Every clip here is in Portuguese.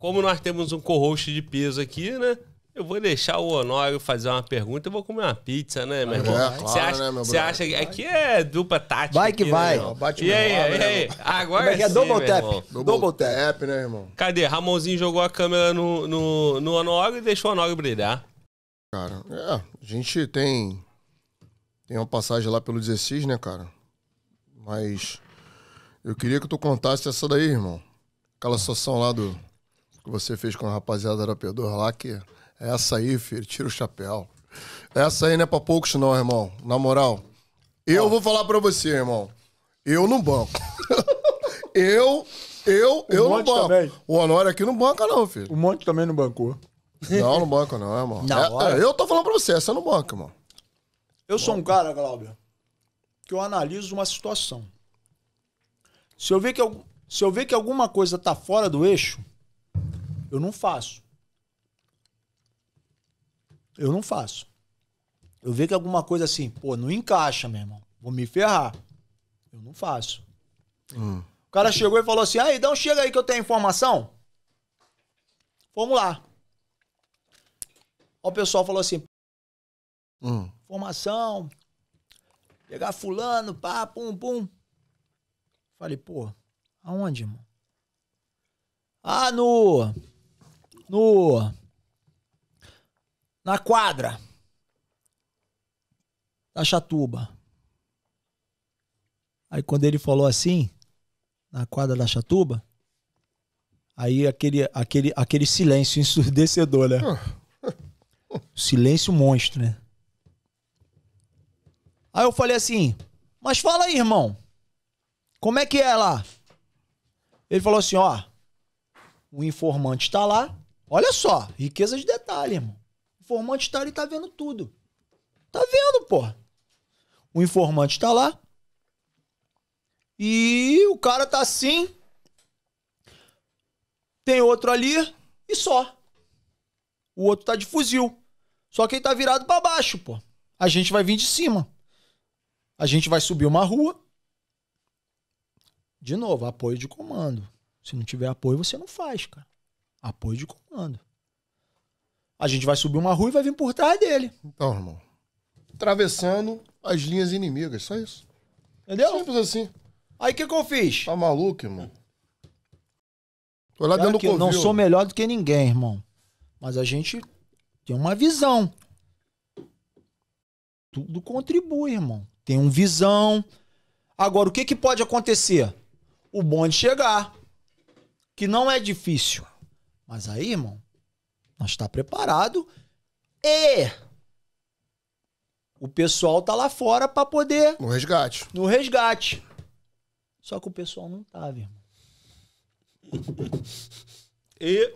como nós temos um co-host de peso aqui, né? Eu vou deixar o Honório fazer uma pergunta e vou comer uma pizza, né, meu irmão? É, claro, Você acha, né, meu você acha que aqui é dupla tática? Vai que aqui, vai. Né, irmão? Bate e aí, meu e né, aí? Agora Como é que é? sim, Double tap. irmão. Double, Double tap. tap, né, irmão? Cadê? Ramonzinho jogou a câmera no, no, no Honório e deixou o Honório brilhar. Cara, é, a gente tem. Tem uma passagem lá pelo 16, né, cara? Mas. Eu queria que tu contasse essa daí, irmão. Aquela situação lá do. Que você fez com a rapaziada da Pedor lá, que. Essa aí, filho, tira o chapéu. Essa aí não é pra poucos, não, irmão. Na moral. Eu vou falar pra você, irmão. Eu não banco. eu. Eu, eu não banco. também. O Honório aqui não banca, não, filho. O monte também não bancou. Não, não banco, não, irmão. Na É- hora. é, eu tô falando pra você, essa não banca, irmão. Eu sou um cara, Glauber, que eu analiso uma situação. Se eu ver que, al- se eu ver que alguma coisa tá fora do eixo, eu não faço. Eu não faço. Eu ver que alguma coisa assim, pô, não encaixa, meu irmão. Vou me ferrar. Eu não faço. O cara chegou e falou assim: aí, então chega aí que eu tenho informação. Vamos lá. O pessoal falou assim: Hum. informação, pegar fulano, pá, pum, pum. Falei, pô, aonde, irmão? Ah, no. No. Na quadra. Da Chatuba. Aí quando ele falou assim, na quadra da Chatuba, aí aquele, aquele, aquele silêncio ensurdecedor, né? Silêncio monstro, né? Aí eu falei assim, mas fala aí, irmão. Como é que é lá? Ele falou assim, ó. O informante tá lá. Olha só, riqueza de detalhe, irmão. O informante tá ali, tá vendo tudo. Tá vendo, pô. O informante tá lá. E o cara tá assim. Tem outro ali e só. O outro tá de fuzil. Só que ele tá virado pra baixo, pô. A gente vai vir de cima. A gente vai subir uma rua. De novo, apoio de comando. Se não tiver apoio, você não faz, cara. Apoio de comando. A gente vai subir uma rua e vai vir por trás dele. Então, irmão. Atravessando as linhas inimigas, só isso. Entendeu? Simples assim. Aí o que, que eu fiz? Tá maluco, irmão? Tô lá dentro do eu não covil. sou melhor do que ninguém, irmão. Mas a gente tem uma visão. Tudo contribui, irmão. Tem um visão. Agora, o que, que pode acontecer? O bonde chegar. Que não é difícil. Mas aí, irmão, nós está preparado e o pessoal tá lá fora para poder No resgate. no resgate. Só que o pessoal não tava, irmão. E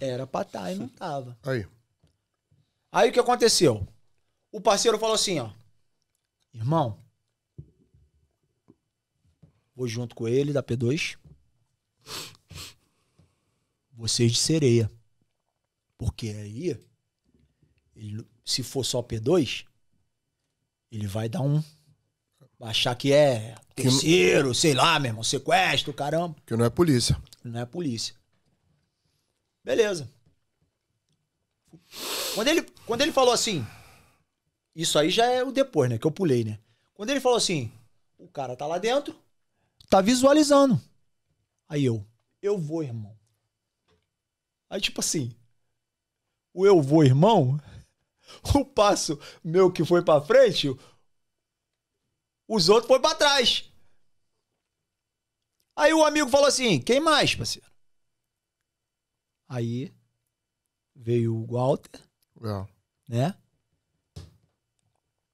Era pra estar e não tava. Aí. Aí o que aconteceu? O parceiro falou assim, ó. Irmão, vou junto com ele da P2. Vocês de sereia. Porque aí, ele- se for só P2, ele vai dar um. Achar que é terceiro, sei lá, meu irmão, sequestro, caramba. Que não é polícia. Não é polícia. Beleza. Quando ele, quando ele falou assim, isso aí já é o depois, né? Que eu pulei, né? Quando ele falou assim, o cara tá lá dentro, tá visualizando. Aí eu, eu vou, irmão. Aí tipo assim, o eu vou, irmão, o passo meu que foi pra frente, os outros foi pra trás. Aí o amigo falou assim: quem mais, parceiro? Aí veio o Walter, É. né?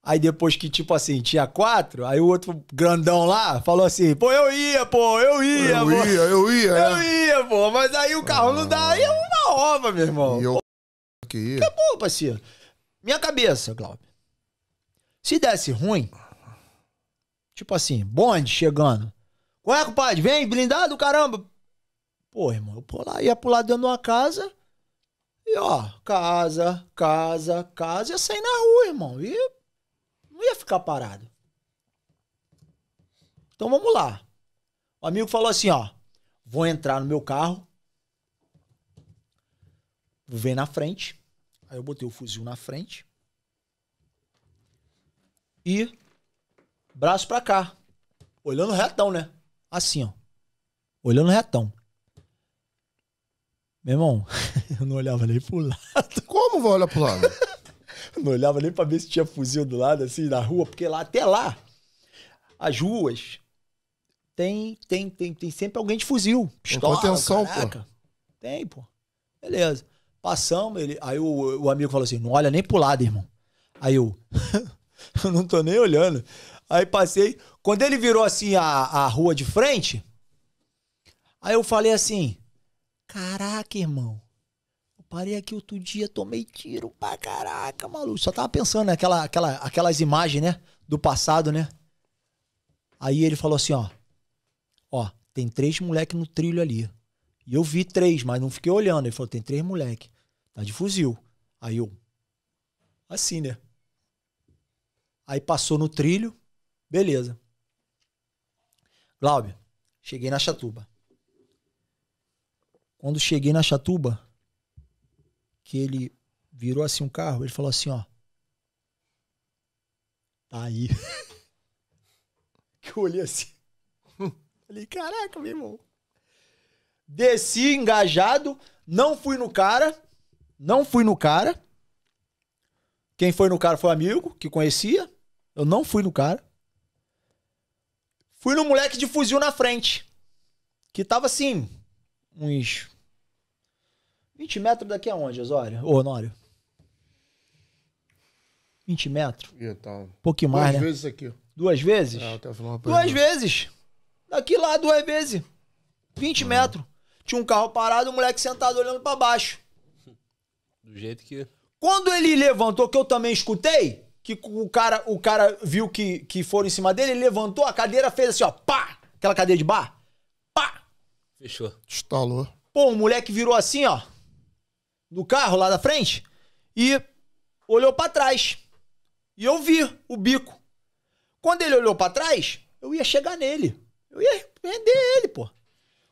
Aí depois que, tipo assim, tinha quatro, aí o outro grandão lá falou assim: pô, eu ia, pô, eu ia, Eu pô. ia, eu ia, Eu né? ia, pô, mas aí o carro não dá, aí é uma ova, meu irmão. E eu que ia. Pô, parceiro, minha cabeça, Glauber. Se desse ruim, tipo assim, bonde chegando. Qual é, compadre? Vem, blindado, caramba. Pô, irmão, eu pular, ia pular dentro de uma casa e, ó, casa, casa, casa, ia sair na rua, irmão. E não ia ficar parado. Então vamos lá. O amigo falou assim, ó, vou entrar no meu carro, vem na frente. Aí eu botei o fuzil na frente. E braço pra cá. Olhando retão, né? Assim, ó. Olhando retão. Meu irmão, eu não olhava nem pro lado. Como vai olhar pro lado? Não olhava nem pra ver se tinha fuzil do lado, assim, na rua, porque lá, até lá, as ruas, tem, tem, tem, tem sempre alguém de fuzil. Pistola, contenção, pô. caraca. Tem, pô. Beleza. Passamos, ele, aí o, o amigo falou assim, não olha nem pro lado, irmão. Aí eu, eu não tô nem olhando. Aí passei, quando ele virou assim a, a rua de frente, aí eu falei assim, caraca, irmão. Eu parei aqui outro dia, tomei tiro pra caraca, maluco. Só tava pensando naquela, aquela, aquelas imagens, né? Do passado, né? Aí ele falou assim, ó. Ó, tem três moleque no trilho ali. E eu vi três, mas não fiquei olhando. Ele falou, tem três moleque. Tá de fuzil. Aí eu. Assim, né? Aí passou no trilho. Beleza. Glauber, cheguei na Chatuba. Quando cheguei na Chatuba, que ele virou assim um carro, ele falou assim, ó. Tá aí. que eu olhei assim. Falei, caraca, meu irmão. Desci engajado, não fui no cara, não fui no cara. Quem foi no cara foi um amigo que conhecia. Eu não fui no cara. Fui no moleque de fuzil na frente. Que tava assim, uns 20 metros daqui aonde, Osório? Ô, Honório? 20 metros? Tá. Um pouquinho mais, Duas né? vezes aqui. Duas vezes? É, Duas vezes. Daqui lá, duas vezes. 20 metros. Tinha um carro parado, o moleque sentado olhando pra baixo. Do jeito que. Quando ele levantou, que eu também escutei, que o cara, o cara viu que, que foram em cima dele, ele levantou, a cadeira fez assim, ó, pá! Aquela cadeira de bar, pá! Fechou. Estalou. Pô, o moleque virou assim, ó, no carro lá da frente e olhou pra trás. E eu vi o bico. Quando ele olhou pra trás, eu ia chegar nele. Eu ia prender ele, pô.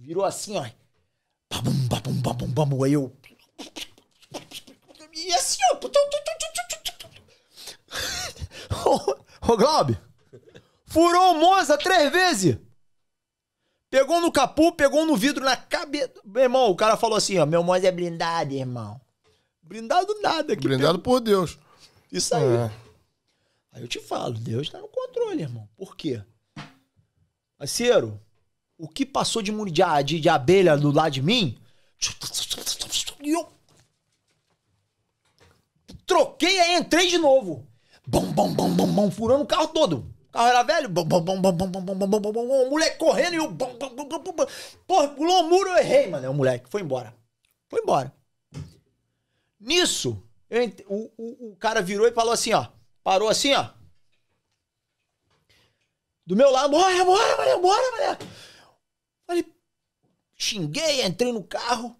Virou assim, ó. Babum, babum, babum, babum. Aí eu. E assim, ó. Ô, Glaube. Furou o Monza três vezes. Pegou no capu, pegou no vidro na cabeça. Meu irmão, o cara falou assim, ó. Meu Monza é blindado, irmão. Blindado nada. Que Brindado por Deus. Isso aí. É. Aí eu te falo, Deus tá no controle, irmão. Por quê? Parceiro, o que passou de, de, de, abelha do lado de mim? E eu troquei, aí entrei de novo. Bom, bom, bom, bom, bom, furando o carro todo. O carro era velho. Bom, bom, bom, bom, bom, bom, bom, bom, bom, bom. O moleque correndo e eu. Bom, bom, bom, bom. Porra, pulou o muro, eu errei, mano. O moleque foi embora. Foi embora. Nisso, ent- o, o, o cara virou e falou assim, ó. Parou assim, ó. Do meu lado, bora, bora, bora, bora, moleque. Falei, xinguei, entrei no carro.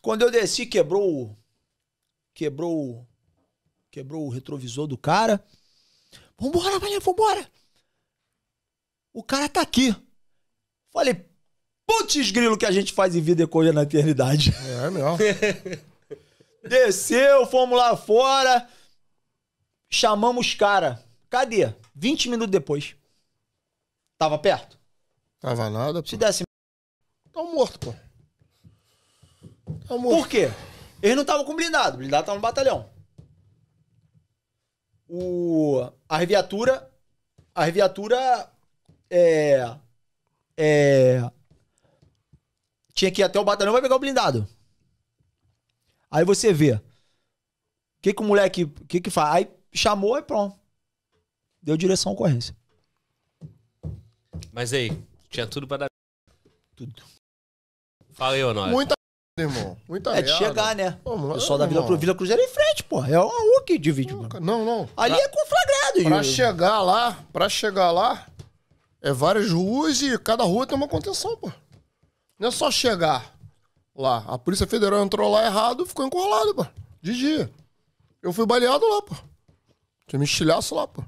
Quando eu desci, quebrou o. Quebrou. Quebrou o retrovisor do cara. Vambora, moleque, vambora. O cara tá aqui. Falei, putz grilo que a gente faz em vida e coisa na eternidade. É mesmo. Desceu, fomos lá fora. Chamamos os cara. Cadê? 20 minutos depois. Tava perto? Tava nada. Se Pô. desse. Tá morto, pô. Tá morto. Por quê? Eles não estavam com blindado. O blindado tava no batalhão. O... A viatura. A viatura. É. É. Tinha que ir até o batalhão vai pegar o blindado. Aí você vê. O que, que o moleque. O que, que faz? Aí chamou e pronto. Deu direção à ocorrência. Mas aí, tinha tudo pra dar. Tudo. Fala aí, Honório. Muita irmão. Muita É de merda. chegar, né? Pô, O pessoal da Vila, irmão. Cru- Vila Cruzeiro é em frente, pô. É uma rua que divide. mano. Não, não. Ali pra, é conflagrado. pra e- chegar lá, pra chegar lá, é várias ruas e cada rua tem uma contenção, pô. Não é só chegar lá. A Polícia Federal entrou lá errado ficou encurralado, pô. De dia. Eu fui baleado lá, pô. Tinha me estilhaço lá, pô.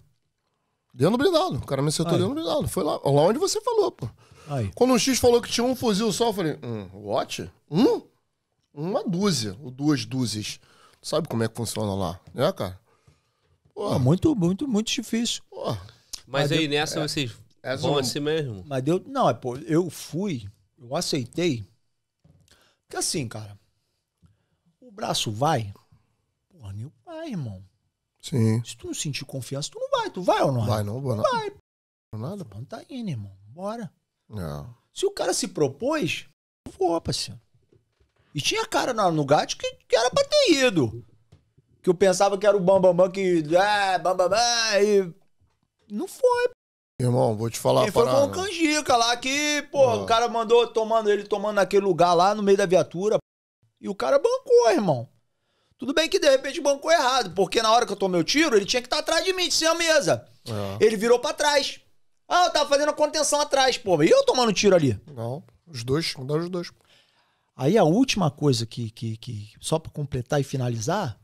Dentro do blindado. O cara me acertou dentro do blindado. Foi lá, lá onde você falou, pô. Aí. Quando o X falou que tinha um fuzil só, eu falei, hum, what? Um? Uma dúzia, ou duas dúzias. Sabe como é que funciona lá, né, cara? Pô, muito, muito, muito difícil. Pô, Mas aí nessa vocês essa vão não- assim mesmo. Mas deu. Não, é, pô, eu fui, eu aceitei. Porque assim, cara, o braço vai. Porra, nem vai, irmão. Sim. Se tu não sentir confiança, tu não vai. Tu vai ou não Vai não, vou não. Vai. Nada. Não tá indo, irmão. Bora. É. Se o cara se propôs, eu vou, parceiro. E tinha cara no, no gato que, que era pra ter ido. Que eu pensava que era o Bambambam Bam, que. Ah, Bambambam, e. Não foi. Irmão, vou te falar Quem foi foi parada. um canjica lá que, pô, Ah. o cara mandou tomando ele tomando naquele lugar lá no meio da viatura. E o cara bancou, irmão. Tudo bem que de repente bancou errado, porque na hora que eu tomei o tiro, ele tinha que estar atrás de mim, de ser a mesa. É. Ele virou pra trás. Ah, eu tava fazendo a contenção atrás, pô. E eu tomando tiro ali? Não, os dois, dá os dois. Aí a última coisa que, que, que só pra completar e finalizar,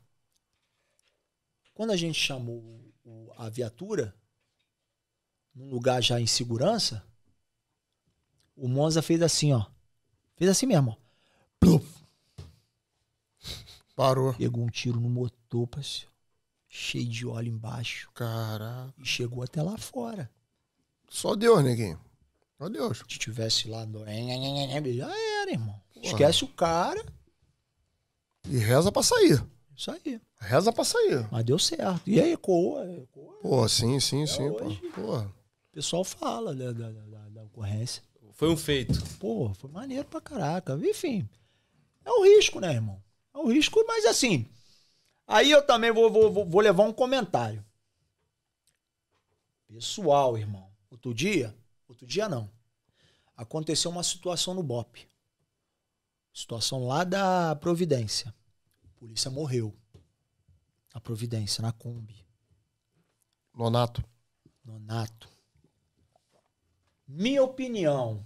quando a gente chamou a viatura, num lugar já em segurança, o Monza fez assim, ó. Fez assim mesmo, ó. Pluf, Parou. Pegou um tiro no motor, parceiro. Cheio de óleo embaixo. Caraca. E chegou até lá fora. Só Deus, neguinho. Só Deus. Se tivesse lá no. Já era, irmão. Esquece o cara. E reza pra sair. Isso aí. Reza pra sair. Mas deu certo. E aí, ecoou. Pô, sim, sim, sim, hoje. pô. Pô. O pessoal fala da, da, da- da ocorrência. Foi um feito. Pô, foi maneiro pra caraca. Enfim, é um risco, né, irmão? É um risco, mas assim. Aí eu também vou, vou, vou- levar um comentário. Pessoal, irmão. Outro dia, outro dia não. Aconteceu uma situação no BOP. Situação lá da Providência. A polícia morreu. Na Providência, na Kombi. Nonato. Nonato. Minha opinião.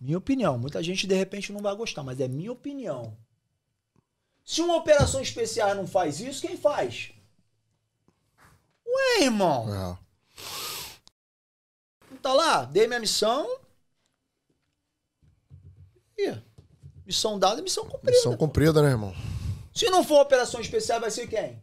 Minha opinião. Muita gente de repente não vai gostar, mas é minha opinião. Se uma operação especial não faz isso, quem faz? Ué, irmão. É. Não tá lá? Dei minha missão. E missão dada, missão cumprida. Missão cumprida, né, irmão? Se não for operação especial, vai ser quem?